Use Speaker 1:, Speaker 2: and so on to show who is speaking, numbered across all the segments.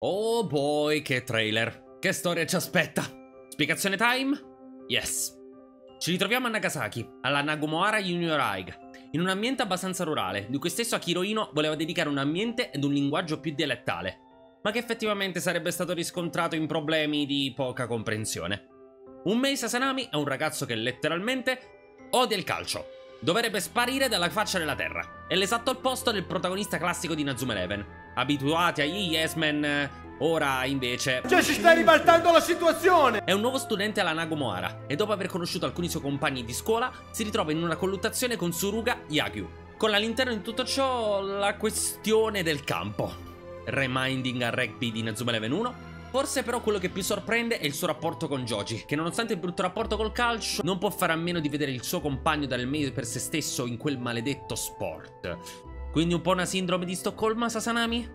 Speaker 1: Oh boy, che trailer. Che storia ci aspetta? Spiegazione time? Yes. Ci ritroviamo a Nagasaki, alla Nagomoara Junior High, in un ambiente abbastanza rurale, di cui stesso Akiro Ino voleva dedicare un ambiente ed un linguaggio più dialettale, ma che effettivamente sarebbe stato riscontrato in problemi di poca comprensione. Un Mei Sasanami è un ragazzo che letteralmente odia il calcio. Dovrebbe sparire dalla faccia della terra. È l'esatto opposto del protagonista classico di Nazuma Eleven. Abituati agli Yes Men, ora invece...
Speaker 2: Cioè si sta ribaltando la situazione!
Speaker 1: È un nuovo studente alla Nagomoara e dopo aver conosciuto alcuni suoi compagni di scuola si ritrova in una colluttazione con Suruga Yagyu. Con all'interno di tutto ciò la questione del campo. Reminding al rugby di Nazuma Eleven 1 Forse però quello che più sorprende è il suo rapporto con Joji, che nonostante il brutto rapporto col calcio, non può fare a meno di vedere il suo compagno dare il meglio per se stesso in quel maledetto sport. Quindi un po' una sindrome di Stoccolma, Sasanami?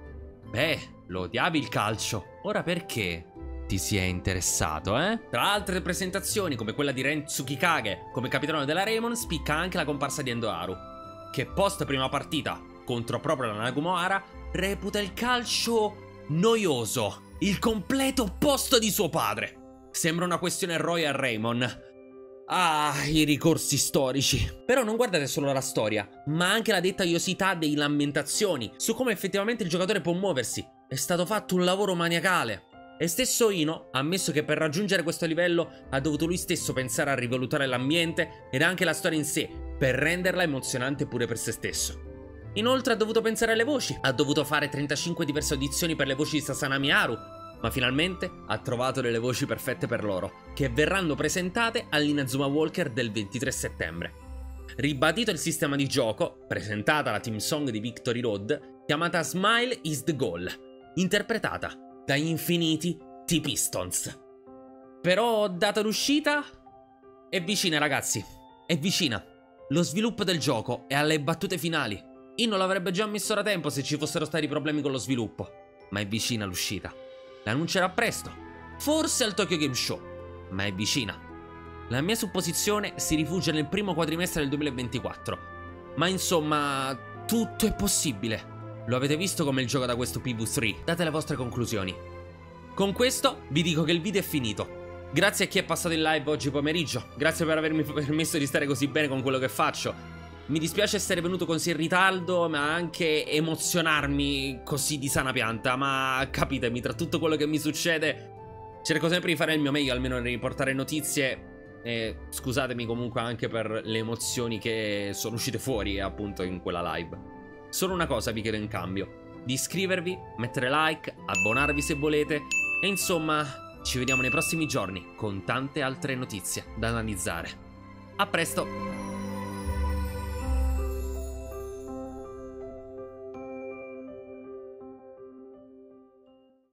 Speaker 1: Beh, lo odiavi il calcio. Ora perché? Ti si è interessato, eh? Tra altre presentazioni, come quella di Ren Tsukikage come capitano della Raymond, spicca anche la comparsa di Endo Haru, che post prima partita, contro proprio la Nagumoara, reputa il calcio noioso il completo opposto di suo padre. Sembra una questione Royal Raymond. Ah, i ricorsi storici. Però non guardate solo la storia, ma anche la dettagliosità delle lamentazioni su come effettivamente il giocatore può muoversi. È stato fatto un lavoro maniacale. E stesso Ino ha ammesso che per raggiungere questo livello ha dovuto lui stesso pensare a rivalutare l'ambiente ed anche la storia in sé, per renderla emozionante pure per se stesso. Inoltre ha dovuto pensare alle voci, ha dovuto fare 35 diverse audizioni per le voci di Sasanami Haru, ma finalmente ha trovato delle voci perfette per loro, che verranno presentate all'Inazuma Walker del 23 settembre. Ribadito il sistema di gioco, presentata la team song di Victory Road, chiamata Smile is the Goal, interpretata dagli infiniti T-Pistons. Però, data l'uscita, è vicina ragazzi, è vicina. Lo sviluppo del gioco è alle battute finali. Inno l'avrebbe già ammesso da tempo se ci fossero stati problemi con lo sviluppo, ma è vicina l'uscita. L'annuncerà presto, forse al Tokyo Game Show, ma è vicina. La mia supposizione si rifugia nel primo quadrimestre del 2024, ma insomma, tutto è possibile. Lo avete visto come il gioco da questo PV3, date le vostre conclusioni. Con questo vi dico che il video è finito. Grazie a chi è passato in live oggi pomeriggio, grazie per avermi permesso di stare così bene con quello che faccio. Mi dispiace essere venuto così in ritardo, ma anche emozionarmi così di sana pianta. Ma capitemi, tra tutto quello che mi succede, cerco sempre di fare il mio meglio, almeno nel riportare notizie. E scusatemi comunque anche per le emozioni che sono uscite fuori, appunto, in quella live. Solo una cosa vi chiedo in cambio: di iscrivervi, mettere like, abbonarvi se volete. E insomma, ci vediamo nei prossimi giorni con tante altre notizie da analizzare. A presto!